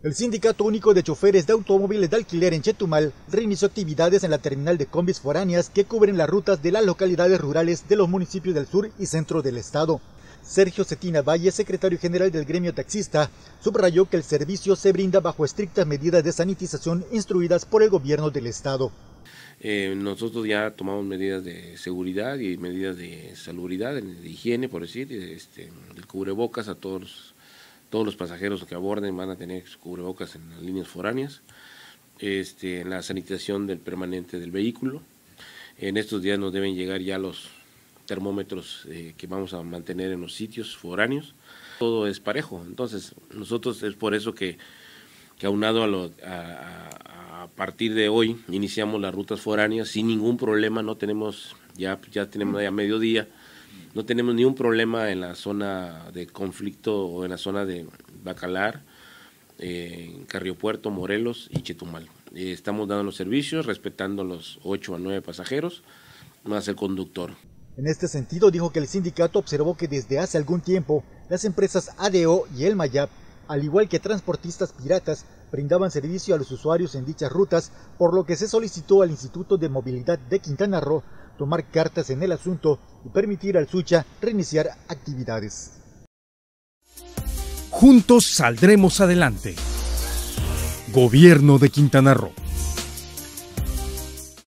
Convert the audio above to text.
El Sindicato Único de Choferes de Automóviles de Alquiler en Chetumal reinició actividades en la terminal de combis foráneas que cubren las rutas de las localidades rurales de los municipios del sur y centro del estado. Sergio Cetina Valle, secretario general del gremio taxista, subrayó que el servicio se brinda bajo estrictas medidas de sanitización instruidas por el gobierno del estado. Eh, nosotros ya tomamos medidas de seguridad y medidas de salubridad, de higiene, por decir, este, cubrebocas a todos todos los pasajeros que aborden van a tener cubrebocas en las líneas foráneas, este, en la sanitización del permanente del vehículo. En estos días nos deben llegar ya los termómetros eh, que vamos a mantener en los sitios foráneos. Todo es parejo, entonces nosotros es por eso que, que aunado a, lo, a, a, partir de hoy iniciamos las rutas foráneas sin ningún problema, no tenemos, ya, ya tenemos ya mediodía, no tenemos ni un problema en la zona de conflicto o en la zona de Bacalar, eh, Morelos y Chetumal. Eh, estamos dando los servicios respetando los 8 a 9 pasajeros, más el conductor. En este sentido, dijo que el sindicato observó que desde hace algún tiempo las empresas ADO y el Mayap, al igual que transportistas piratas, brindaban servicio a los usuarios en dichas rutas, por lo que se solicitó al Instituto de Movilidad de Quintana Roo tomar cartas en el asunto y permitir al Sucha reiniciar actividades. Juntos saldremos adelante. Gobierno de Quintana Roo.